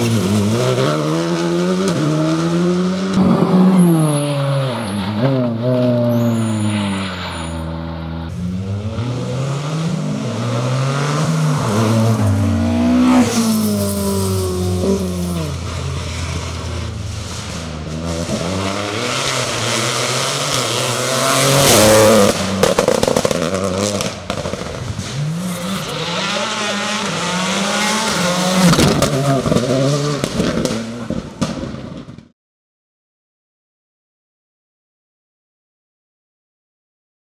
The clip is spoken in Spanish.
Mm-hmm.